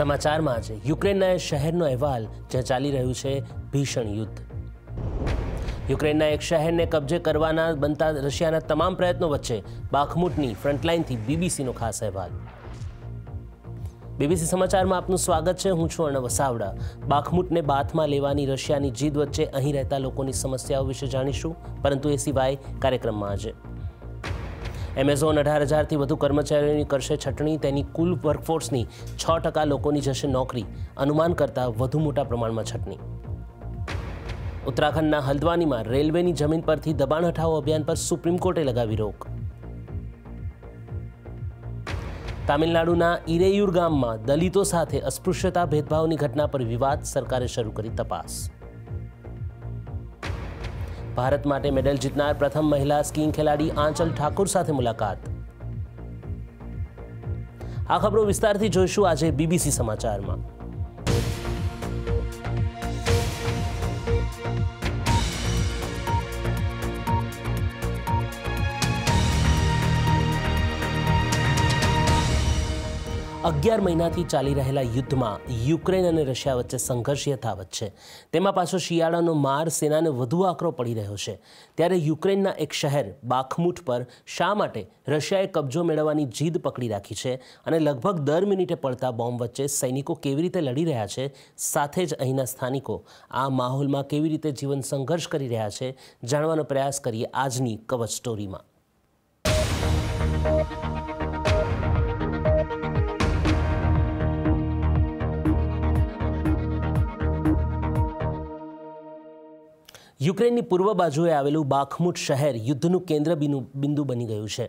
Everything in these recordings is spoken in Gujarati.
સમાચારમાં આજે યુક્રેનના શહેરનો અહેવાલ જ્યાં ચાલી રહ્યું છે ભીષણ યુદ્ધ. યુક્રેનના એક શહેરને કબજે કરવાના બનતા રશિયાના તમામ પ્રયત્નો વચ્ચે બાખમુટની ફ્રન્ટલાઇનથી બીબીસીનો ખાસ અહેવાલ. બીબીસી સમાચારમાં આપનું સ્વાગત છે. હું છું અર્ણવ વસાવડા. બાખમુટને બાથમાં લેવાની રશિયાની જીદ વચ્ચે અહીં રહેતા લોકોની સમસ્યાઓ વિશે જાણીશું, પરંતુ એ સિવાય કાર્યક્રમમાં આજે એમેઝોન અઢાર હજારથી વધુ કર્મચારીઓની કરશે છટણી. તેની કુલ વર્કફોર્સની છ ટકા લોકોની જશે નોકરી. અનુમાન કરતાં વધુ મોટા પ્રમાણમાં છટણી. ઉત્તરાખંડના હલ્દવાનીમાં રેલવેની જમીન પરથી દબાણ હટાવો અભિયાન પર સુપ્રીમ કોર્ટે લગાવી રોક. તામિલનાડુના ઇરેયુર ગામમાં દલિતો સાથે અસ્પૃશ્યતા ભેદભાવની ઘટના પર વિવાદ, સરકારે શરૂ કરી તપાસ. ભારત માટે મેડલ જીતનાર પ્રથમ મહિલા સ્કીંગ ખેલાડી આંચલ ઠાકુર સાથે મુલાકાત. આ ખબરો વિસ્તારથી જોઈશું આજે બીબીસી સમાચારમાં. અગિયાર મહિનાથી ચાલી રહેલા યુદ્ધમાં યુક્રેન અને રશિયા વચ્ચે સંઘર્ષ યથાવત છે. તેમાં પાછો શિયાળાનો માર સેનાને વધુ આકરો પડી રહ્યો છે. ત્યારે યુક્રેનના એક શહેર બાખમૂઠ પર શા માટે રશિયાએ કબજો મેળવવાની જીદ પકડી રાખી છે અને લગભગ દર મિનિટે પડતા બોમ્બ વચ્ચે સૈનિકો કેવી રીતે લડી રહ્યા છે, સાથે જ અહીંના સ્થાનિકો આ માહોલમાં કેવી રીતે જીવન સંઘર્ષ કરી રહ્યા છે, જાણવાનો પ્રયાસ કરીએ આજની કવચ સ્ટોરીમાં. યુક્રેનની પૂર્વ બાજુએ આવેલું બાખમુટ શહેર યુદ્ધનું કેન્દ્ર બિંદુ બની ગયું છે.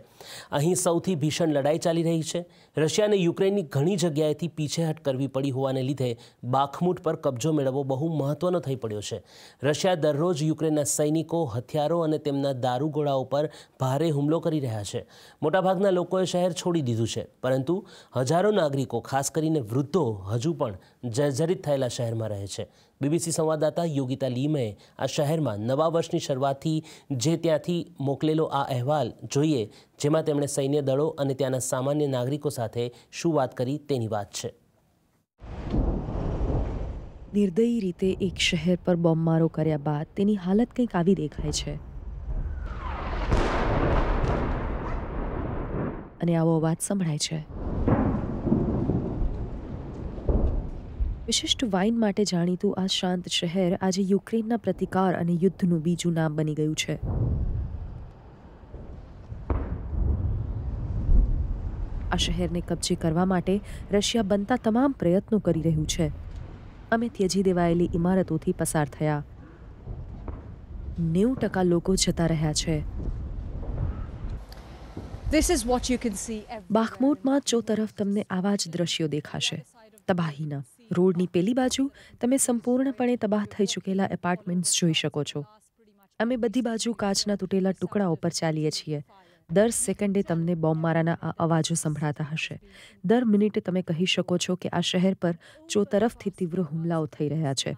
અહીં સૌથી ભીષણ લડાઈ ચાલી રહી છે. રશિયાને યુક્રેનની ઘણી જગ્યાએથી પીછેહટ કરવી પડી હોવાને લીધે બાખમુટ પર કબજો મેળવવો બહુ મહત્વનો થઈ પડ્યો છે. રશિયા દરરોજ યુક્રેનના સૈનિકો, હથિયારો અને તેમના દારૂગોળાઓ પર ભારે હુમલો કરી રહ્યા છે. મોટાભાગના લોકોએ શહેર છોડી દીધું છે. પરંતુ હજારો નાગરિકો, ખાસ કરીને વૃદ્ધો, હજુ પણ જર્જરિત થયેલા શહેરમાં રહે છે. બીબીસી સંવાદદાતા યોગિતા લીમે આ શહેરમાં નવા વર્ષની શરૂઆતથી જે ત્યાંથી મોકલેલો આ અહેવાલ જોઈએ, જેમાં તેમણે સૈન્ય દળો અને ત્યાંના સામાન્ય નાગરિકો સાથે શું વાત કરી તેની વાત છે. નિર્દયી રીતે એક શહેર પર બોમ્બમારો કર્યા બાદ તેની હાલત કંઈક આવી દેખાય છે. અને આવો અવાજ સંભળાય છે. વિશિષ્ટ વાઇન માટે જાણીતું આ શાંત શહેર આજે યુક્રેનના પ્રતિકાર અને યુદ્ધનું બીજું નામ બની ગયું છે. આ શહેરને કબજે કરવા માટે રશિયા બનતા તમામ પ્રયત્નો કરી રહ્યું છે. અમે ત્યજી દેવાયેલી ઇમારતોથી પસાર થયા. નેવું ટકા લોકો જતા રહ્યા છે. બાખમૂટમાં ચો તરફ તમને આવા જ દ્રશ્યો દેખાશે. તબાહીના. રોડની પેલી બાજુ તમે સંપૂર્ણપણે તબાહ થઈ ચૂકેલા એપાર્ટમેન્ટ્સ જોઈ શકો છો. અમે બધી બાજુ કાચના તૂટેલા ટુકડાઓ પર ચાલીએ છીએ. દર સેકન્ડે તમને બોમ્બમારાના આ અવાજો સંભળાતા હશે. દર મિનિટે તમે કહી શકો છો કે આ શહેર પર ચોતરફથી તીવ્ર હુમલાઓ થઈ રહ્યા છે.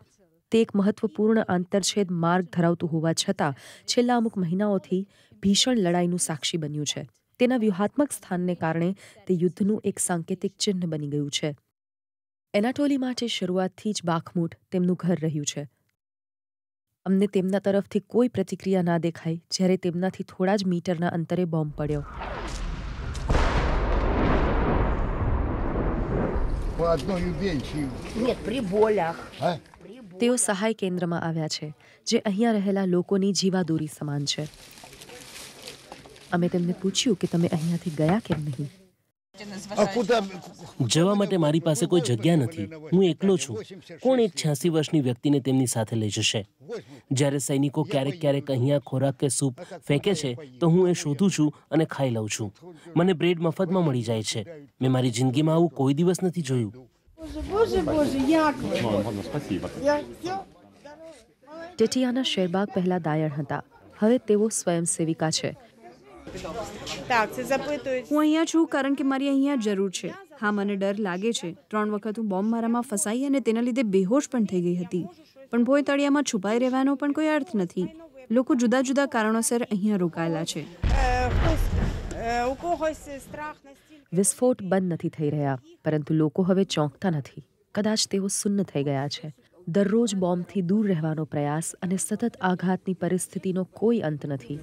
તે એક મહત્વપૂર્ણ આંતરછેદ માર્ગ ધરાવતું હોવા છતાં છેલ્લા અમુક મહિનાઓથી ભીષણ લડાઈનું સાક્ષી બન્યું છે. તેના વ્યૂહાત્મક સ્થાનને કારણે તે યુદ્ધનું એક સાંકેતિક ચિહ્ન બની ગયું છે. એનાટોલી માટે શરૂઆતથી જ બાખમૂટ તેમનું ઘર રહ્યું છે. અમને તેમના તરફથી કોઈ પ્રતિક્રિયા ના દેખાઈ જ્યારે તેમનાથી થોડા જ મીટરના અંતરે બોમ્બ પડ્યો. તેઓ સહાય કેન્દ્રમાં આવ્યા છે જે અહીંયા રહેલા લોકોની જીવાદોરી સમાન છે. અમે તેમને પૂછ્યું કે તમે અહીંયાથી ગયા કેમ નહીં? જવા માટે મારી પાસે કોઈ જગ્યા નથી. હું એકલો છું. કોણ એક છ્યાસી વર્ષની વ્યક્તિને તેમની સાથે લઈ જશે? જ્યારે સૈનિકો ક્યારેક ક્યારેક અહીંયા ખોરાક કે સૂપ ફેંકે છે, તો હું એ શોધું છું અને ખાઈ લઉં છું. મને બ્રેડ મફતમાં મળી જાય છે. મેં મારી જિંદગીમાં આવું કોઈ દિવસ નથી જોયું. ટેટિયાના શેરબાગ પહેલા દાયણ હતા. હવે તેઓ સ્વયંસેવિકા છે. હું અહીંયા છું કારણ કે મારી અહીંયા જરૂર છે. હા મને ડર લાગે છે. ત્રણ વખત હું બોમ્બ મારામાં ફસાઈ અને તેના લીધે બેહોશ પણ થઈ ગઈ હતી. પણ ભોય તળિયામાં છુપાઈ રહેવાનો પણ કોઈ અર્થ નથી. લોકો જુદા જુદા કારણોસર અહીંયા રોકાયેલા છે. વિસ્ફોટ બંધ નથી થઈ રહ્યા પરંતુ લોકો હવે ચોંકતા નથી. કદાચ તેઓ સુન્ન થઈ ગયા છે. દરરોજ બોમ્બથી દૂર રહેવાનો પ્રયાસ અને સતત આઘાતની પરિસ્થિતિનો કોઈ અંત નથી.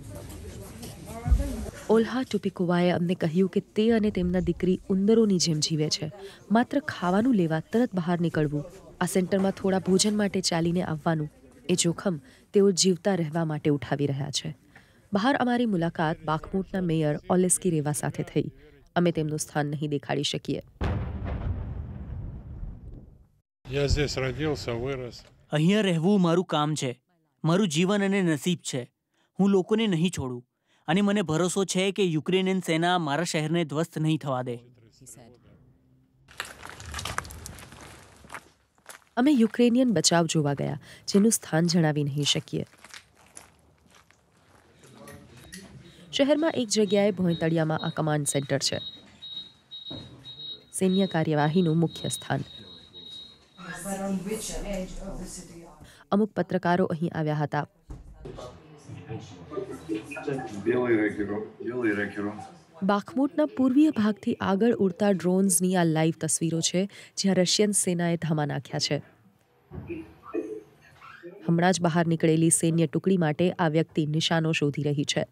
ઓલ્હા ટુપિકોવાએ અમને કહ્યું કે તે અને તેમના દીકરી ઉંદરોની જેમ જીવે છે. માત્ર ખાવાનું લેવા તરત બહાર નીકળવું. આ સેન્ટરમાં થોડા ભોજન માટે ચાલીને આવવાનું એ જોખમ તેઓ જીવતા રહેવા માટે ઉઠાવી રહ્યા છે. બહાર અમારી મુલાકાત બાખમૂટના મેયર ઓલેસ્કી રેવા સાથે થઈ. અમે તેમનું સ્થાન નહીં દેખાડી શકીએ. અહીંયા રહેવું મારું કામ છે. મારું જીવન અને નસીબ છે. હું લોકોને નહીં છોડું. અને મને ભરોસો છે કે યુક્રેનિયન સેના મારા શહેરને ધ્વસ્ત નહીં થવા દે. અમે યુક્રેનિયન બચાવ જોવા ગયા, જેનું સ્થાન જણાવી નહીં શકીએ. શહેરમાં એક જગ્યાએ ભોંયતળિયામાં આ કમાન્ડ સેન્ટર છે. સૈન્ય કાર્યવાહીનું મુખ્ય સ્થાન. અમુક પત્રકારો અહીં આવ્યા હતા. બાખમુટના પૂર્વીય ભાગથી આગળ ઉડતા ડ્રોન્સની આ લાઈવ તસવીરો છે જ્યાં રશિયન સેનાએ ધામા નાખ્યા છે. હમણાં જ બહાર નીકળેલી સૈન્ય ટુકડી માટે આ વ્યક્તિ નિશાનો શોધી રહી છે.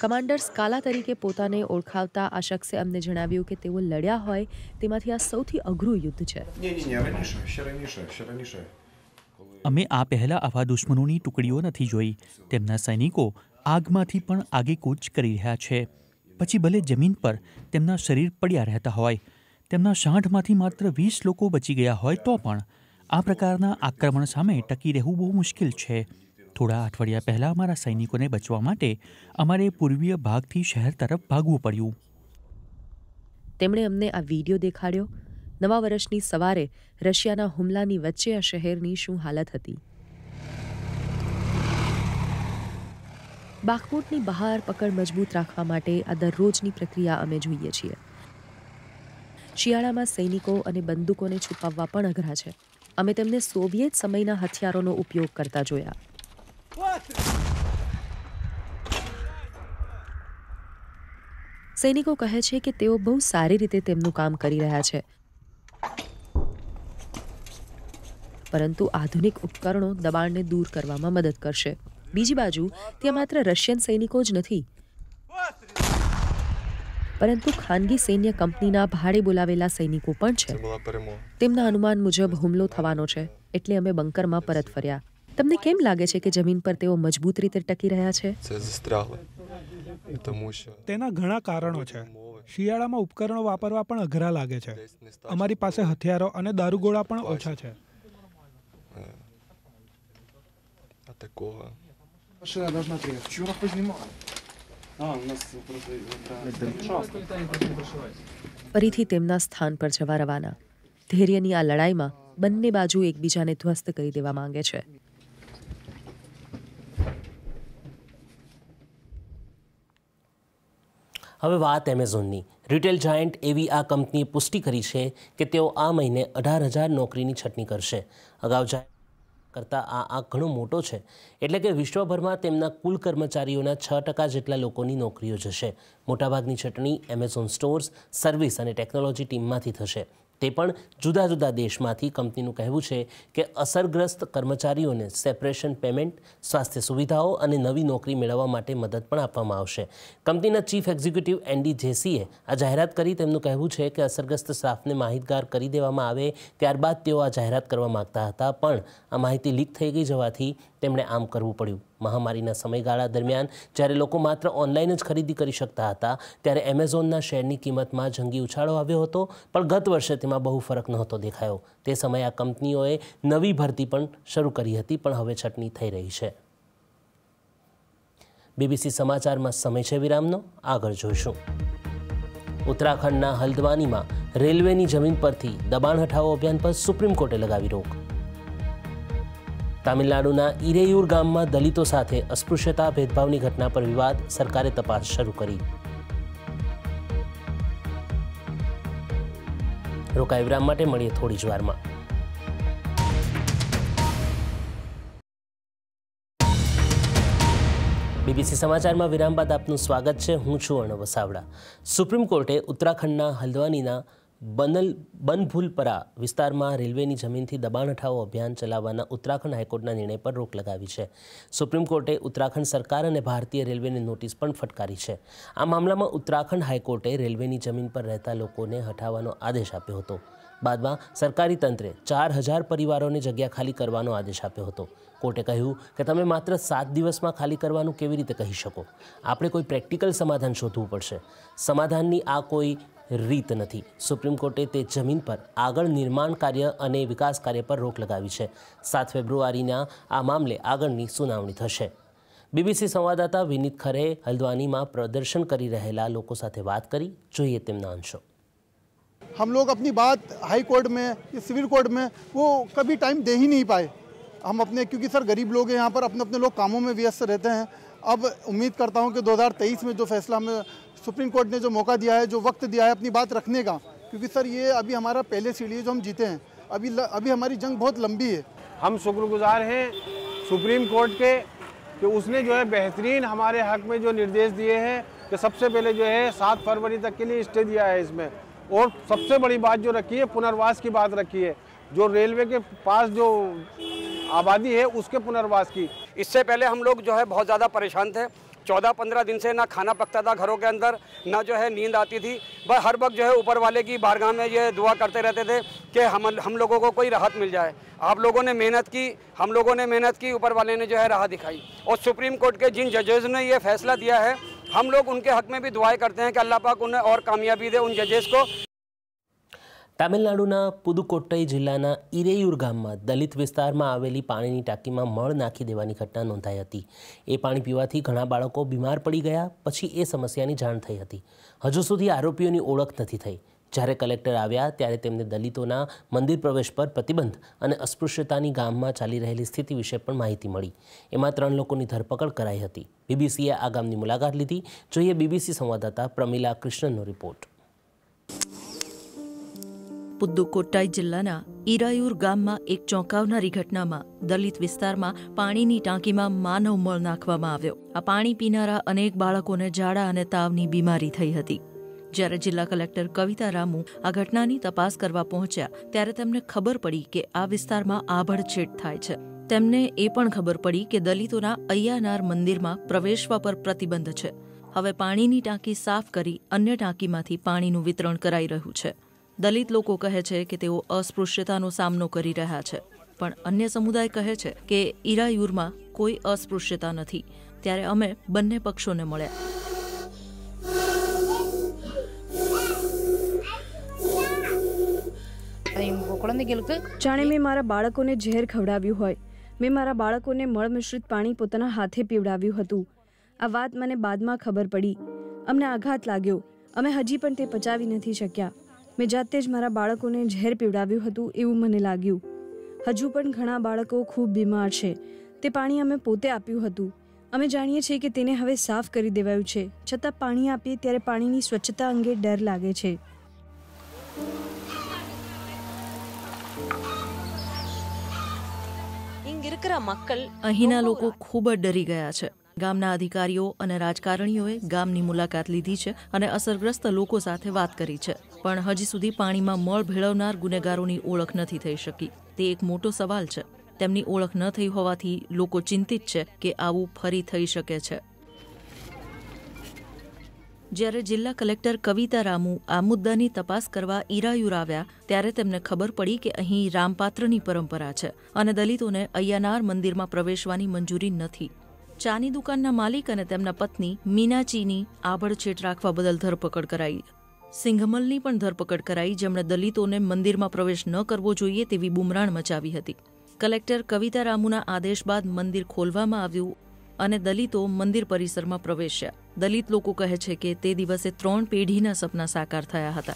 કમાન્ડર સ્કાલા તરીકે પોતાને ઓળખાવતા આ શખ્સે અમને જણાવ્યું કે તેઓ લડ્યા હોય તેમાંથી આ સૌથી અઘરું યુદ્ધ છે. અમે આ પહેલા આવા દુશ્મનોની ટુકડીઓ નથી જોઈ. તેમના સૈનિકો આગમાંથી પણ આગેકૂચ કરી રહ્યા છે. પછી ભલે જમીન પર તેમના શરીર પડ્યા રહેતા હોય, તેમના સાઠમાંથી માત્ર વીસ લોકો બચી ગયા હોય તો પણ આ પ્રકારના આક્રમણ સામે ટકી રહેવું બહુ મુશ્કેલ છે. થોડા અઠવાડિયા પહેલાં અમારા સૈનિકોને બચવા માટે અમારે પૂર્વીય ભાગથી શહેર તરફ ભાગવું પડ્યું. તેમણે અમને આ વીડિયો દેખાડ્યો. નવા વર્ષની સવારે રશિયાના હુમલાની વચ્ચે આ શહેરની શું હાલત હતી? બાખમૂટની બહાર પકડ મજબૂત રાખવા માટે આ દરરોજની પ્રક્રિયા અમે જોઈએ છીએ. શિયાળામાં સૈનિકો અને બંદૂકોને છુપાવવા પણ અઘરા છે. અમે તેમને સોવિયેત સમયના હથિયારોનો ઉપયોગ કરતા જોયા. સૈનિકો કહે છે કે તેઓ બહુ સારી રીતે તેમનું કામ કરી રહ્યા છે. પરંતુ આધુનિક ઉપકરણો દબાણને દૂર કરવામાં મદદ કરશે. બીજી બાજુ, ત્યાં માત્ર રશિયન સૈનિકો જ નથી. પરંતુ ખાનગી સૈન્ય કંપનીના ભાડે બોલાવેલા સૈનિકો પણ છે. તેમના અનુમાન મુજબ હુમલો થવાનો છે, એટલે અમે બંકરમાં પરત ફર્યા. તમને કેમ લાગે છે કે જમીન પર તેઓ મજબૂત રીતે ટકી રહ્યા છે? તેના ઘણા કારણો છે. શિયાળામાં ઉપકરણો વાપરવા પણ અઘરા લાગે છે. અમારી પાસે હથિયારો અને દારૂગોળા પણ ઓછા છે. такого Машина должна приехать. Вчера познімали. ફરીથી તેમના સ્થાન પર જવા રવાના ધૈર્યની આ લડાઈમાં બંને બાજુ એકબીજાને ધ્વસ્ત કરી દેવા માંગે છે હવે વાત એમેઝોનની રિટેલ જાયન્ટ એવી આ કંપનીએ પુષ્ટિ કરી છે કે તેઓ આ મહિને અઢાર હજાર નોકરીની છટણી કરશે અગાઉ જાહેર કરતાં આ આંક ઘણો મોટો છે. એટલે કે વિશ્વભરમાં તેમના કુલ કર્મચારીઓના છ ટકા જેટલા લોકોની નોકરીઓ જશે. મોટાભાગની છટણી એમેઝોન સ્ટોર્સ સર્વિસ અને ટેકનોલોજી ટીમમાંથી થશે. તે પણ જુદા જુદા દેશમાંથી કંપનીનું કહેવું છે કે અસરગ્રસ્ત કર્મચારીઓને સેપરેશન પેમેન્ટ, સ્વાસ્થ્ય સુવિધાઓ અને નવી નોકરી મેળવવા માટે મદદ પણ આપવામાં આવશે. કંપનીના ચીફ એક્ઝિક્યુટિવ એન્ડી જેસીએ આ જાહેરાત કરી તેમનું કહેવું છે કે અસરગ્રસ્ત સ્ટાફને માહિતગાર કરી દેવામાં આવે ત્યારબાદ તેઓ આ જાહેરાત કરવા માગતા હતા, પણ આ માહિતી લીક થઈ ગઈ જવાથી તેમણે આમ કરવું પડ્યું. મહામારીના સમયગાળા દરમિયાન જ્યારે લોકો માત્ર ઓનલાઈન જ ખરીદી કરી શકતા હતા, ત્યારે એમેઝોનના શેરની કિંમતમાં જંગી ઉછાળો આવ્યો હતો, પણ ગત વર્ષે તેમાં બહુ ફરક નહોતો દેખાયો. તે સમયે આ કંપનીઓએ નવી ભરતી પણ શરૂ કરી હતી, પણ હવે છટણી થઈ રહી છે. બીબીસી સમાચારમાં સમય છે વિરામનો, આગળ જોઈશું. ઉત્તરાખંડના હલ્દવાનીમાં રેલવેની જમીન પરથી દબાણ હટાવો અભિયાન પર સુપ્રીમ કોર્ટે લગાવી રોક. તામિલનાડુના ઇરેયુર ગામમાં દલિતો સાથે અસ્પૃશ્યતા, ભેદભાવની ઘટના પર વિવાદ સરકારે તપાસ શરૂ કરી. રોકાય વિરામ માટે મળીએ થોડી જ વારમાં. બીબીસી સમાચારમાં વિરામ બાદ આપનું સ્વાગત છે. હું છું અર્ણવ વસાવડા. સુપ્રીમ કોર્ટે ઉત્તરાખંડના હલ્દ્વાનીના બનલ બનભૂલપરા વિસ્તારમાં રેલવેની જમીનથી દબાણ હટાવો અભિયાન ચલાવવાના ઉત્તરાખંડ હાઈકોર્ટના નિર્ણય પર રોક લગાવી છે. સુપ્રીમ કોર્ટે ઉત્તરાખંડ સરકાર અને ભારતીય રેલવેને નોટિસ પણ ફટકારી છે. આ મામલામાં ઉત્તરાખંડ હાઈકોર્ટે રેલવેની જમીન પર રહેતા લોકોને હટાવવાનો આદેશ આપ્યો હતો. બાદમાં સરકારી તંત્રે ચાર હજાર પરિવારોને જગ્યા ખાલી કરવાનો આદેશ આપ્યો હતો. કોર્ટે કહ્યું કે તમે માત્ર સાત દિવસમાં ખાલી કરવાનું કેવી રીતે કહી શકો? આપણે કોઈ પ્રેક્ટિકલ સમાધાન શોધવું પડશે. સમાધાનની આ કોઈ રીત નથી સુપ્રીમ કોર્ટે તે જમીન પર આગળ નિર્માણ કાર્ય અને વિકાસ કાર્ય પર રોક લગાવી છે સાત ફેબ્રુઆરીના આ મામલે આગળની સુનાવણી થશે બીબીસી સંવાદદાતા વિનીત ખરે હલ્દ્વાનીમાં પ્રદર્શન કરી રહેલા લોકો સાથે વાત કરી જોઈએ તેમના અંશો हम लोग अपनी बात हाई कोर्ट में या सिविल कोर्ट में वो कभी टाइम दे ही नहीं पाए हम अपने क्योंकि सर गरीब लोग हैं यहाँ पर अपने अपने लोग कामों में व्यस्त रहते हैं अब उम्मीद करता हूँ कि 2023 में जो फैसला में सुप्रीम कोर्ट ने जो मौका दिया है जो वक्त दिया है अपनी बात रखने का क्योंकि सर ये अभी हमारा पहले सीढ़ी है जो हम जीते हैं। अभी ल, अभी हमारी जंग बहुत लंबी है। हम शुक्रगुजार हैं सुप्रीम कोर्ट के कि उसने जो है बेहतरीन हमारे हक में जो निर्देश दिए हैं कि सबसे पहले जो है सात फरवरी तक के लिए स्टे दिया है इसमें। और सबसे बड़ी बात जो रखी है पुनर्वास की बात रखी है। जो रेलवे के पास जो आबादी है उसके पुनर्वास की। इससे पहले हम लोग जो है बहुत ज़्यादा परेशान थे। चौदह पंद्रह दिन से ना खाना पकता था घरों के अंदर, ना जो है नींद आती थी। बस हर वक्त जो है ऊपर वाले की बारगाह में ये दुआ करते रहते थे कि हम हम लोगों को कोई राहत मिल जाए। आप लोगों ने मेहनत की, हम लोगों ने मेहनत की, ऊपर वाले ने जो है राह दिखाई। और सुप्रीम कोर्ट के जिन जजेज़ ने ये फैसला दिया है, हम लोग उनके हक में भी दुआएँ करते हैं कि अल्लाह पाक उन्हें और कामयाबी दे उन जजेस को। તામિલનાડુના પુદુકોટ્ટઈ જિલ્લાના ઇરેયુર ગામમાં દલિત વિસ્તારમાં આવેલી પાણીની ટાંકીમાં મળ નાખી દેવાની ઘટના નોંધાઈ હતી. એ પાણી પીવાથી ઘણા બાળકો બીમાર પડી ગયા, પછી એ સમસ્યાની જાણ થઈ હતી. હજુ સુધી આરોપીઓની ઓળખ નથી થઈ. જ્યારે કલેક્ટર આવ્યા, ત્યારે તેમને દલિતોના મંદિર પ્રવેશ પર પ્રતિબંધ અને અસ્પૃશ્યતાની ગામમાં ચાલી રહેલી સ્થિતિ વિશે પણ માહિતી મળી. એમાં ત્રણ લોકોની ધરપકડ કરાઈ હતી. બીબીસીએ આ ગામની મુલાકાત લીધી. જોઈએ બીબીસી સંવાદદાતા પ્રમીલા કૃષ્ણનનો રિપોર્ટ. પુદ્દુકોટ્ટાઈ જિલ્લાના ઈરાયુર ગામમાં એક ચોંકાવનારી ઘટનામાં દલિત વિસ્તારમાં પાણીની ટાંકીમાં માનવ મળ નાખવામાં આવ્યો. આ પાણી પીનારા અનેક બાળકોને ઝાડા અને તાવની બીમારી થઈ હતી. જ્યારે જિલ્લા કલેક્ટર કવિતા રામુ આ ઘટનાની તપાસ કરવા પહોંચ્યા, ત્યારે તેમને ખબર પડી કે આ વિસ્તારમાં આભડછેટ થાય છે. તેમને એ પણ ખબર પડી કે દલિતોના અય્યાનાર મંદિરમાં પ્રવેશવા પર પ્રતિબંધ છે. હવે પાણીની ટાંકી સાફ કરી અન્ય ટાંકીમાંથી પાણીનું વિતરણ કરાઈ રહ્યું છે. દલિત લોકો કહે છે કે તેઓ અસ્પૃશ્યતાનો સામનો કરી રહ્યા છે. પણ અન્ય સમુદાય કહે છે કે ઈરાયુરમાં કોઈ અસ્પૃશ્યતા નથી. ત્યારે અમે બંને પક્ષોને મળ્યા. જાણે મેં મારા બાળકોને ઝેર ખવડાવ્યું હોય. મેં મારા બાળકોને મળ મિશ્રિત પાણી પોતાના હાથે પીવડાવ્યું હતું. આ વાત મને બાદમાં ખબર પડી. અમને આઘાત લાગ્યો. અમે હજી પણ તે પચાવી નથી શક્યા. મેં જાતે જ મારા બાળકોને ઝેર પીવડાવ્યું હતું એવું મને લાગ્યું. હજુ પણ ઘણા બાળકો ખૂબ બીમાર છે. તે પાણી અમે પોતે આપ્યું હતું. અમે જાણીએ છીએ કે તેને હવે સાફ કરી દેવાયું છે. છતાં પાણી આપીએ ત્યારે પાણીની સ્વચ્છતા અંગે ડર લાગે છે. અહીંના લોકો ખૂબ જ ડરી ગયા છે. ગામના અધિકારીઓ અને રાજકારણીઓએ ગામની મુલાકાત લીધી છે અને અસરગ્રસ્ત લોકો સાથે વાત કરી છે. પણ હજી સુધી પાણીમાં મળ ભેળવનાર ગુનેગારોની ઓળખ નથી થઈ શકી. તે એક મોટો સવાલ છે. તેમની ઓળખ ન થઈ હોવાથી લોકો ચિંતિત છે કે આવું ફરી થઈ શકે છે. જ્યારે જિલ્લા કલેક્ટર કવિતા રામુ આ મુદ્દાની તપાસ કરવા ઈરાયુર આવ્યા, ત્યારે તેમને ખબર પડી કે અહીં રામપાત્રની પરંપરા છે અને દલિતોને અય્યાનાર મંદિરમાં પ્રવેશવાની મંજૂરી નથી. ચાની દુકાનના માલિક અને તેમના પત્ની મીનાચીની આભડછેટ રાખવા બદલ ધરપકડ કરાઈ. સિંઘમલની પણ ધરપકડ કરાઈ. જેમણે દલિતોને મંદિરમાં પ્રવેશ ન કરવો જોઈએ તેવી બુમરાણ મચાવી હતી. કલેક્ટર કવિતા રામુના આદેશ બાદ મંદિર ખોલવામાં આવ્યું અને દલિતો મંદિર પરિસરમાં પ્રવેશ્યા. દલિત લોકો કહે છે કે તે દિવસે ત્રણ પેઢીના સપના સાકાર થયા હતા.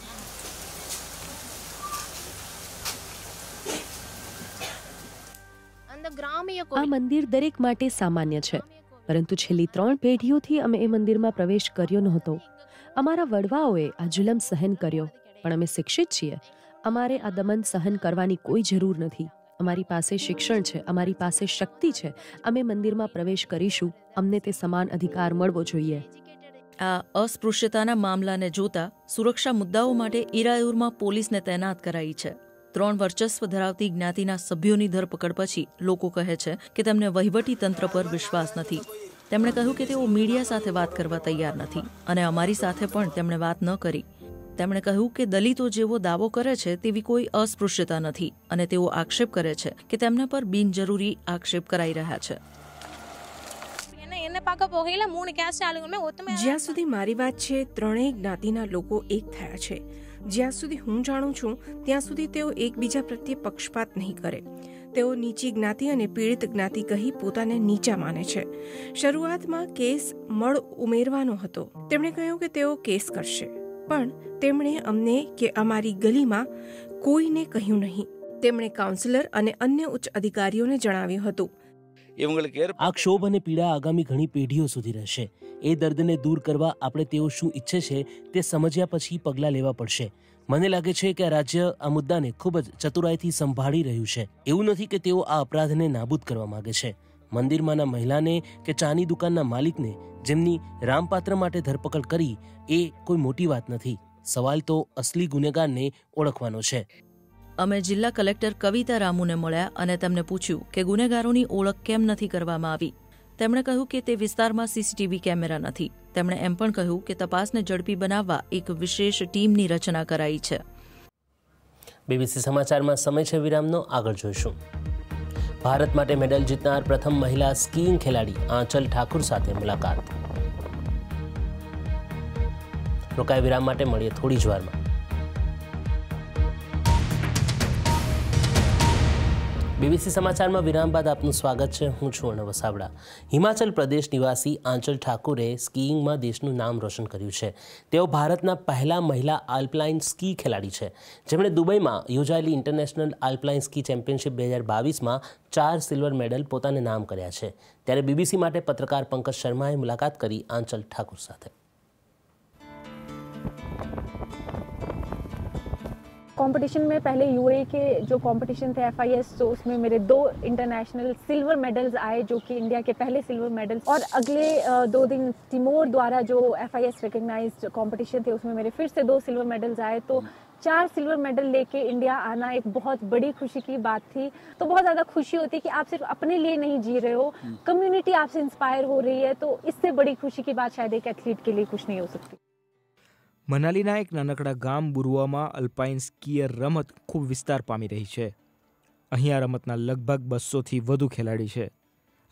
આ મંદિર દરેક માટે સામાન્ય છે. પરંતુ છેલ્લી ત્રણ પેઢીઓથી અમે એ મંદિરમાં પ્રવેશ કર્યો નહોતો. અમારા વડવાઓએ આ જુલમ સહન કર્યો, પણ અમે શિક્ષિત છીએ. અમારે આ દમન સહન કરવાની કોઈ જરૂર નથી. અમારી પાસે શિક્ષણ છે, અમારી પાસે શક્તિ છે. અમે મંદિરમાં પ્રવેશ કરીશું, અમને તે સમાન અધિકાર મળવો જોઈએ. આ અસ્પૃશ્યતાના મામલાને જોતા સુરક્ષા મુદ્દાઓ માટે ઈરાયુરમાં પોલીસને તૈનાત કરાઈ છે. ત્રણ વર્ચસ્વ ધરાવતી જ્ઞાતિના સભ્યોની ધરપકડ પછી લોકો કહે છે કે તેમને વહીવટી તંત્ર પર વિશ્વાસ નથી. તેમણે કહ્યું કે તેઓ મીડિયા સાથે વાત કરવા તૈયાર નથી અને અમારી સાથે પણ તેમણે વાત ન કરી. તેમણે કહ્યું કે દલિતો જેવો દાવો કરે છે તેવી કોઈ અસ્પૃશ્યતા નથી અને તેઓ આક્ષેપ કરે છે કે તેમના પર બિનજરૂરી આક્ષેપ કરાઈ રહ્યા છે. જ્યાં સુધી મારી વાત છે ત્રણેય જ્ઞાતિના લોકો એક થયા છે. જ્યાં સુધી હું જાણું છું ત્યાં સુધી તેઓ એકબીજા પ્રત્યે પક્ષપાત નહીં કરે. તેઓ નીચી જ્ઞાતિ અને પીડિત જ્ઞાતિ કહી પોતાને નીચા માને છે. શરૂઆતમાં કેસ મળ ઉમેરવાનો હતો. તેમણે કહ્યું કે તેઓ કેસ કરશે. પણ તેમણે અમને કે અમારી ગલીમાં કોઈને કહ્યું નહીં. તેમણે કાઉન્સિલર અને અન્ય ઉચ્ચ અધિકારીઓને જણાવ્યું હતું. આ ક્ષોભ અને પીડા આગામી ઘણી પેઢીઓ સુધી રહેશે. એ દર્દને દૂર કરવા આપણે તેઓ શું ઈચ્છે છે તે સમજ્યા પછી પગલાં લેવા પડશે. મને લાગે છે કે રાજ્ય આ મુદ્દાને ખૂબ જ ચતુરાઈથી સંભાળી રહ્યું છે. એવું નથી કે તેઓ આ અપરાધને નાબૂદ કરવા માંગે છે. મંદિરમાંના મહિલાને કે ચાની દુકાનના માલિકને જેમની રામપાત્ર માટે ધરપકડ કરી એ કોઈ મોટી વાત નથી. સવાલ તો અસલી ગુનેગારને ઓળખવાનો છે. અમે જિલ્લા કલેક્ટર કવિતા રામુને મળ્યા અને તેમને પૂછ્યું કે ગુનેગારોની ઓળખ કેમ નથી કરવામાં આવી? તેમણે કહ્યું કે તે વિસ્તારમાં સીસીટીવી કેમેરા નથી. તેમણે એમ પણ કહ્યું કે તપાસને ઝડપી બનાવવા એક વિશેષ ટીમની રચના કરાઈ છે. બીબીસી સમાચારમાં સમય છે વિરામનો, આગળ જોઈશું. ભારત માટે મેડલ જીતનાર પ્રથમ મહિલા સ્કીઈંગ ખેલાડી આંચલ ઠાકુર સાથે મુલાકાત. રોકાય વિરામ માટે મળીએ થોડી જ વારમાં. બીબીસી સમાચારમાં વિરામ બાદ આપનું સ્વાગત છે. હું છું અર્ણવ વસાવડા. હિમાચલ પ્રદેશ નિવાસી આંચલ ઠાકુરે સ્કીઇંગમાં દેશનું નામ રોશન કર્યું છે. તેઓ ભારતના પહેલા મહિલા આલ્પલાઇન સ્કી ખેલાડી છે. જેમણે દુબઈમાં યોજાયેલી ઇન્ટરનેશનલ આલ્પલાઇન સ્કી ચેમ્પિયનશિપ બે હજાર બાવીસમાં ચાર સિલ્વર મેડલ પોતાને નામ કર્યા છે. ત્યારે બીબીસી માટે પત્રકાર પંકજ શર્માએ મુલાકાત કરી આંચલ ઠાકુર સાથે. कंपटीशन में पहले यूए के जो कंपटीशन थे एफआईएस तो उसमें मेरे दो इंटरनेशनल सिल्वर मेडल्स आए जो कि इंडिया के पहले सिल्वर मेडल्स और अगले दो दिन टिमोर द्वारा जो F I S recognise competition थे उसमें मेरे फिर से दो सिल्वर मेडल्स आए। तो चार सिल्वर मेडल लेके इंडिया आना एक बहुत बड़ी खुशी की बात थी। तो बहुत ज़्यादा खुशी होती है कि आप सिर्फ़ अपने लिए नहीं जी रहे हो कम्युनिटी आपसे इंस्पायर हो रही है तो इससे बड़ी खुशी की बात शायद एक एथलीट के लिए कुछ नहीं हो सकती। મનાલીના એક નાનકડા ગામ બુરુઆમાં અલ્પાઇન સ્કીયર રમત ખૂબ વિસ્તાર પામી રહી છે. અહીં આ રમતના લગભગ બસોથી વધુ ખેલાડી છે.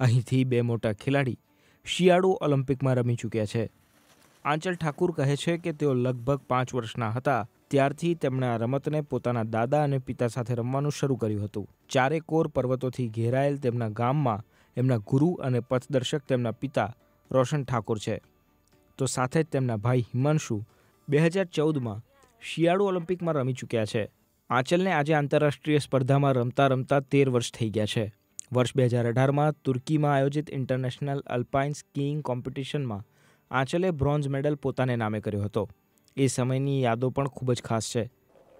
અહીંથી બે મોટા ખેલાડી શિયાળુ ઓલિમ્પિકમાં રમી ચૂક્યા છે. આંચલ ઠાકુર કહે છે કે તેઓ લગભગ પાંચ વર્ષના હતા. ત્યારથી તેમણે આ રમતને પોતાના દાદા અને પિતા સાથે રમવાનું શરૂ કર્યું હતું. ચારે કોર પર્વતોથી ઘેરાયેલ તેમના ગામમાં એમના ગુરુ અને પથદર્શક તેમના પિતા રોશન ઠાકુર છે. તો સાથે જ તેમના ભાઈ હિમાંશુ બે હજાર ચૌદમાં શિયાળુ ઓલિમ્પિકમાં રમી ચૂક્યા છે આંચલને આજે આંતરરાષ્ટ્રીય સ્પર્ધામાં રમતા રમતા તેર વર્ષ થઈ ગયા છે વર્ષ બે હજાર અઢારમાં તુર્કીમાં આયોજિત ઇન્ટરનેશનલ અલ્પાઇન સ્કીઇંગ કોમ્પિટિશનમાં આંચલે બ્રોન્ઝ મેડલ પોતાને નામે કર્યો હતો એ સમયની યાદો પણ ખૂબ જ ખાસ છે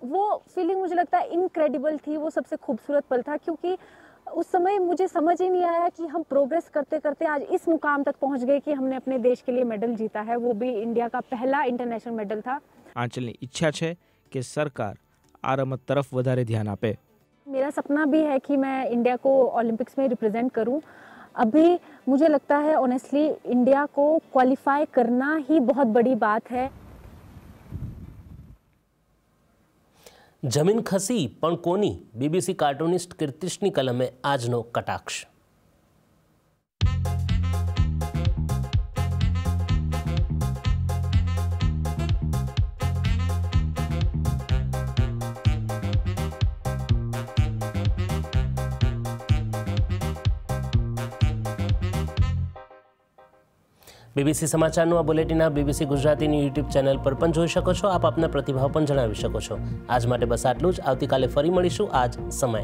वो फीलिंग मुझे लगता है इनक्रेडिबल थी वो सबसे खूबसूरत पल था क्योंकि उस समय मुझे समझ ही नहीं आया कि हम प्रोग्रेस करते करते आज इस मुकाम तक पहुंच गए कि हमने अपने देश के लिए मेडल जीता है वो भी इंडिया का पहला इंटरनेशनल मेडल था આંચલની ઈચ્છા છે કે સરકાર આ રમત તરફ વધારે ધ્યાન આપે मेरा सपना भी है कि मैं इंडिया को ओलंपिक्स में रिप्रेजेंट करूं अभी मुझे लगता है ऑनेस्टली इंडिया को क्वालिफाई करना ही बहुत बड़ी बात है જમીન ખસી પણ કોની બીબીસી કાર્ટુનિસ્ટ કીર્તિશની કલમે આજનો કટાક્ષ? બીબીસી સમાચારનું આ બુલેટિન આપ બીબીસી ગુજરાતીની યુટ્યુબ ચેનલ પર પણ જોઈ શકો છો. આપ આપના પ્રતિભાવ પણ જણાવી શકો છો. આજ માટે બસ આટલું જ. આવતીકાલે ફરી મળીશું. આજ સમય.